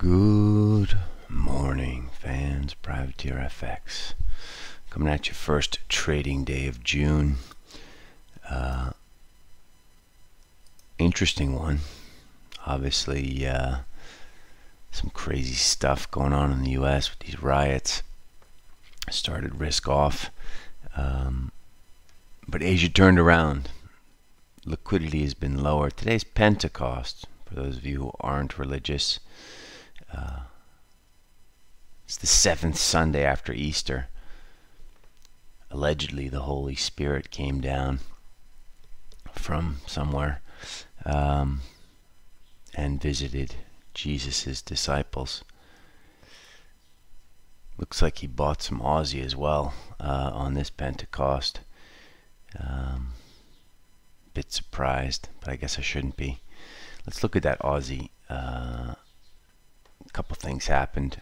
Good morning, fans. Privateer FX coming at you first trading day of June. Uh, interesting one. Obviously, uh, some crazy stuff going on in the U.S. with these riots. Started risk off, um, but Asia turned around. Liquidity has been lower. Today's Pentecost. For those of you who aren't religious. Uh, it's the seventh Sunday after Easter. Allegedly, the Holy Spirit came down from somewhere um, and visited Jesus' disciples. Looks like he bought some Aussie as well uh, on this Pentecost. Um, bit surprised, but I guess I shouldn't be. Let's look at that Aussie. Uh, a couple things happened.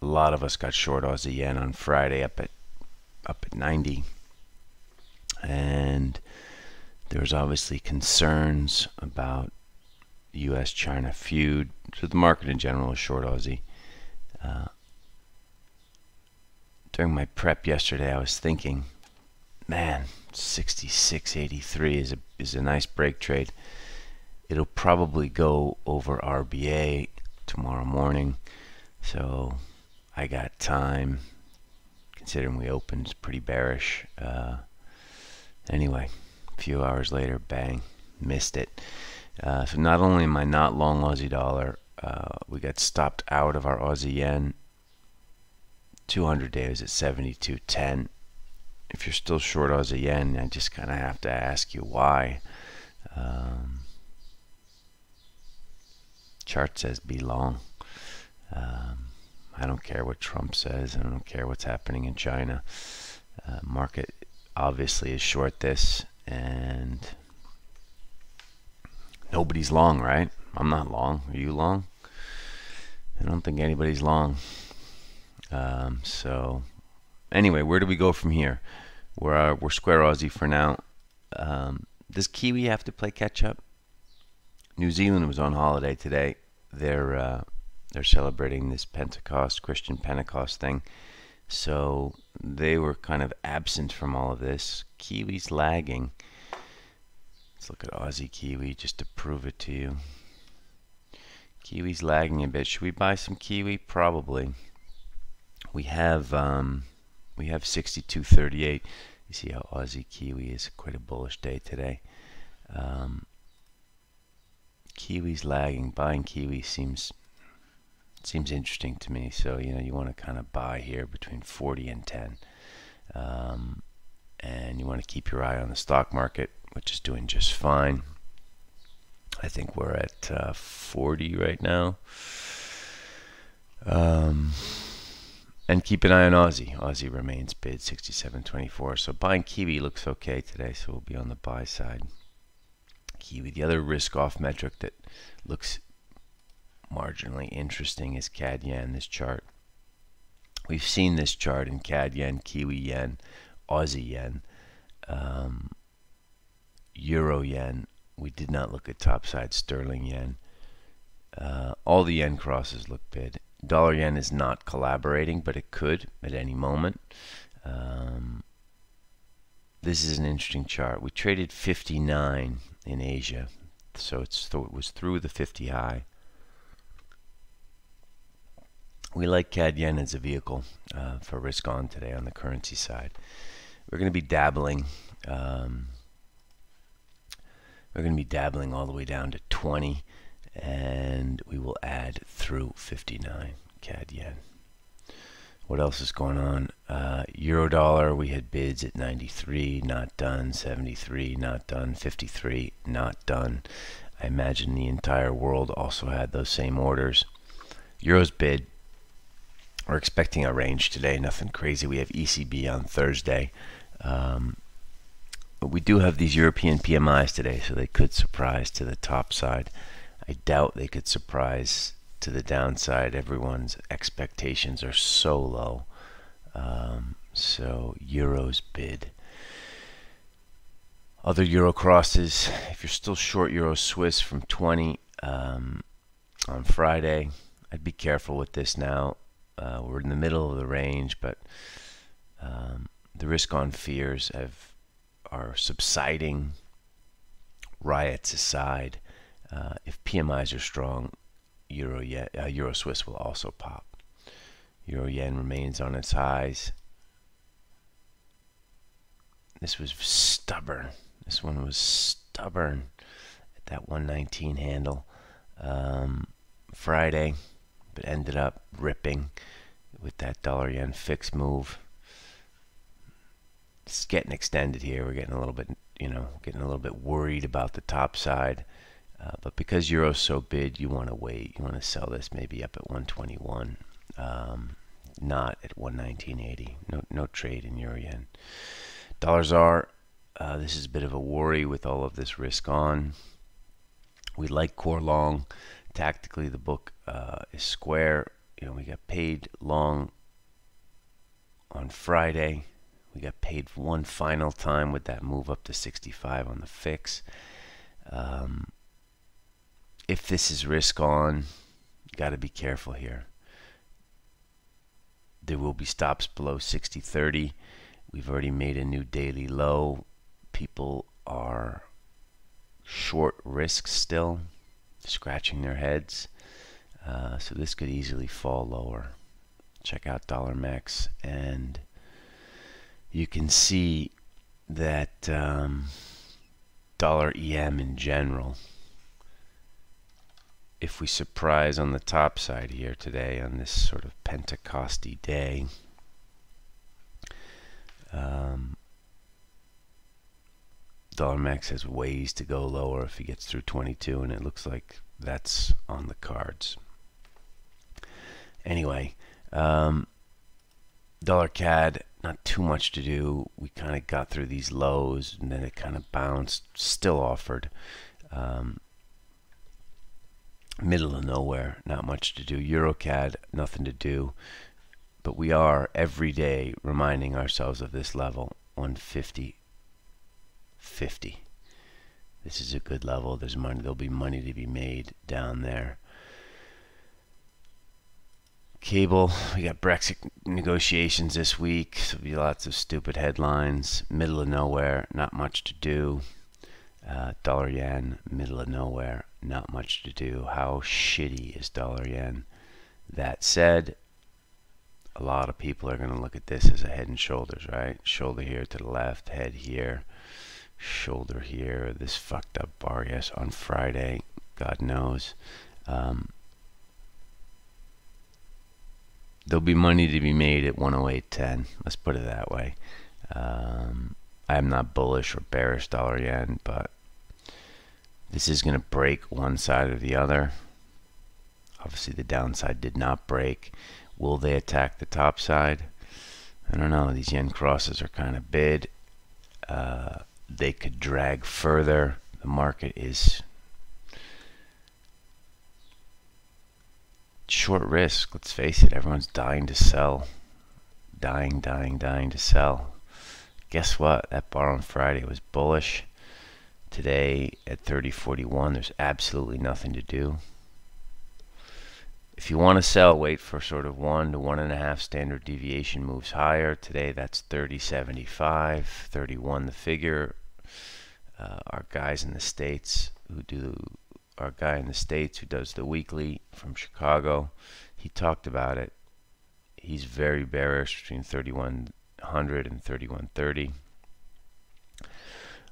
A lot of us got short Aussie yen on Friday up at up at 90, and there was obviously concerns about U.S.-China feud. So the market in general is short Aussie. Uh, during my prep yesterday, I was thinking, man, 66.83 is a is a nice break trade. It'll probably go over RBA tomorrow morning. So I got time, considering we opened pretty bearish. Uh, anyway, a few hours later, bang, missed it. Uh, so not only am I not long Aussie dollar, uh, we got stopped out of our Aussie yen. 200 days at 72.10. If you're still short Aussie yen, I just kind of have to ask you why. Um, chart says be long. Um, I don't care what Trump says. I don't care what's happening in China. Uh, market obviously is short this, and nobody's long, right? I'm not long. Are you long? I don't think anybody's long. Um, so, anyway, where do we go from here? We're uh, we're square Aussie for now. Um, does Kiwi have to play catch up? New Zealand was on holiday today. They're uh, they're celebrating this Pentecost Christian Pentecost thing, so they were kind of absent from all of this. Kiwi's lagging. Let's look at Aussie Kiwi just to prove it to you. Kiwi's lagging a bit. Should we buy some Kiwi? Probably. We have um, we have 62.38. You see how Aussie Kiwi is quite a bullish day today. Um, Kiwi's lagging. Buying Kiwi seems seems interesting to me. So you know you want to kind of buy here between 40 and 10, um, and you want to keep your eye on the stock market, which is doing just fine. I think we're at uh, 40 right now. Um, and keep an eye on Aussie. Aussie remains bid 67.24. So buying Kiwi looks okay today, so we'll be on the buy side. Kiwi. The other risk off metric that looks marginally interesting is CAD yen, this chart. We've seen this chart in CAD yen, Kiwi yen, Aussie yen, um, Euro yen. We did not look at topside sterling yen. Uh, all the yen crosses look bid. Dollar yen is not collaborating, but it could at any moment. Um, this is an interesting chart. We traded 59 in Asia. So it's th it was through the 50 high. We like CAD yen as a vehicle uh, for risk on today on the currency side. We're going to be dabbling. Um, we're going to be dabbling all the way down to 20, and we will add through 59 CAD yen. What else is going on? Uh, Euro dollar, we had bids at 93, not done. 73, not done. 53, not done. I imagine the entire world also had those same orders. Euros bid, we're expecting a range today, nothing crazy. We have ECB on Thursday. Um, but we do have these European PMIs today, so they could surprise to the top side. I doubt they could surprise to the downside. Everyone's expectations are so low. Um, so euros bid. Other euro crosses. If you're still short euro Swiss from 20 um, on Friday, I'd be careful with this now. Uh, we're in the middle of the range, but um, the risk on fears have are subsiding. Riots aside, uh, if PMIs are strong, Euro yen, uh, Euro Swiss will also pop. Euro yen remains on its highs. This was stubborn. This one was stubborn at that 119 handle. Um, Friday, but ended up ripping with that dollar yen fix move. It's getting extended here. We're getting a little bit, you know, getting a little bit worried about the top side. Uh, but because euro's so big, you want to wait. You want to sell this maybe up at 121, um, not at 119.80. No, no trade in euro yen. Dollars are. Uh, this is a bit of a worry with all of this risk on. We like core long. Tactically, the book uh, is square. You know, we got paid long on Friday. We got paid one final time with that move up to 65 on the fix. Um, if this is risk on, got to be careful here. There will be stops below 60.30. We've already made a new daily low. People are short risk still, scratching their heads. Uh, so this could easily fall lower. Check out Dollar Max and you can see that um, dollar EM in general if we surprise on the top side here today on this sort of Pentecosty day um, dollar max has ways to go lower if he gets through 22 and it looks like that's on the cards anyway um, dollar CAD not too much to do. We kind of got through these lows and then it kind of bounced, still offered. Middle of nowhere, not much to do. Eurocad, nothing to do. But we are every day reminding ourselves of this level 150 50. This is a good level. There's money. There'll be money to be made down there cable. We got Brexit negotiations this week. So there'll be lots of stupid headlines. Middle of nowhere, not much to do. Uh, dollar yen, middle of nowhere, not much to do. How shitty is dollar yen? That said, a lot of people are going to look at this as a head and shoulders, right? Shoulder here to the left, head here, shoulder here. This fucked up bar, yes, on Friday. God knows. Um, there'll be money to be made at 108.10. Let's put it that way. Um, I'm not bullish or bearish dollar yen, but this is going to break one side or the other. Obviously, the downside did not break. Will they attack the top side? I don't know. These yen crosses are kind of bid. Uh, they could drag further. The market is short risk. Let's face it, everyone's dying to sell. Dying, dying, dying to sell. Guess what? That bar on Friday was bullish. Today at 30.41, there's absolutely nothing to do. If you want to sell, wait for sort of one to one and a half standard deviation moves higher. Today that's 30.75, 31 the figure. Uh, our guys in the States who do our guy in the States who does the weekly from Chicago, he talked about it. He's very bearish between 3100 and 3130.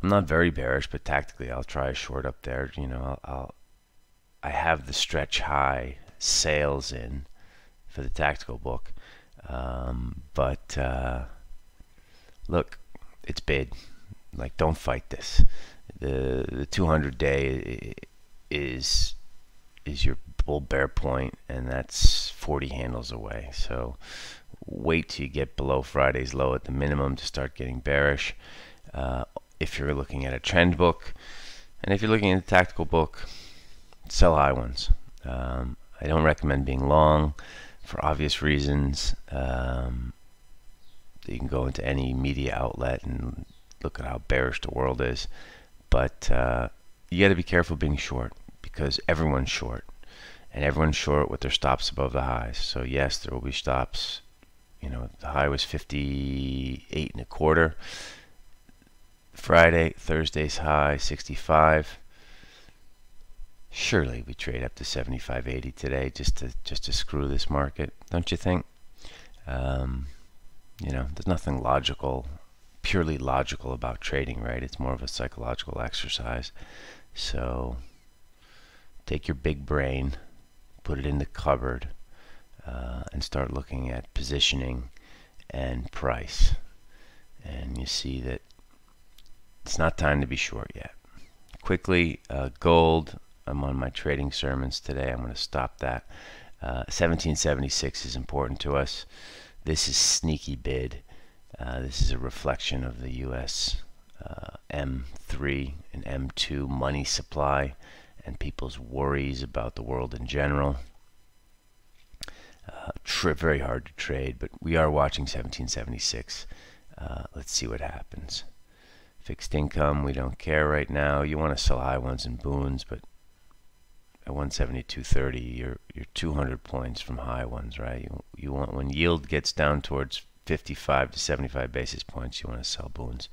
I'm not very bearish, but tactically I'll try a short up there. You know, I'll, I'll I have the stretch high sales in for the tactical book, um, but uh, look, it's bid. Like, don't fight this. The the 200 day is is your bull bear point and that's 40 handles away so wait till you get below Friday's low at the minimum to start getting bearish uh, if you're looking at a trend book and if you're looking at a tactical book sell high ones um, I don't recommend being long for obvious reasons um, you can go into any media outlet and look at how bearish the world is but uh, you got to be careful being short because everyone's short. and everyone's short with their stops above the highs. So yes, there will be stops. You know, the high was 58 and a quarter. Friday, Thursday's high 65. Surely we trade up to 75.80 today just to just to screw this market, don't you think? Um, you know, there's nothing logical, purely logical about trading, right? It's more of a psychological exercise. So take your big brain, put it in the cupboard, uh, and start looking at positioning and price. And you see that it's not time to be short yet. Quickly, uh, gold. I'm on my trading sermons today. I'm going to stop that. Uh, 1776 is important to us. This is sneaky bid. Uh, this is a reflection of the U.S. Uh, M3 and M2 money supply and people's worries about the world in general. Uh, very hard to trade, but we are watching 1776. Uh, let's see what happens. Fixed income, we don't care right now. You want to sell high ones and bunds, but at 172.30, you're you're 200 points from high ones, right? You you want when yield gets down towards 55 to 75 basis points, you want to sell bunds.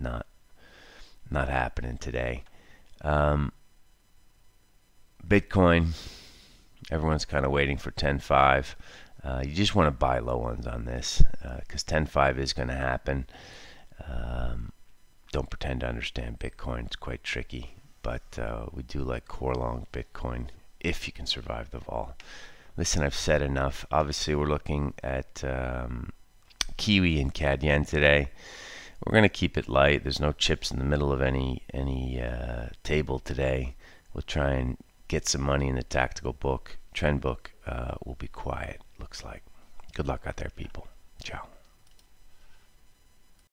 Not not happening today. Um, Bitcoin, everyone's kind of waiting for 10.5. Uh, you just want to buy low ones on this because uh, 10.5 is going to happen. Um, don't pretend to understand Bitcoin. It's quite tricky, but uh, we do like core long Bitcoin if you can survive the vol. Listen, I've said enough. Obviously, we're looking at um, Kiwi and CAD Yen today. We're going to keep it light. There's no chips in the middle of any any uh, table today. We'll try and get some money in the tactical book. Trend book uh, will be quiet, looks like. Good luck out there, people. Ciao.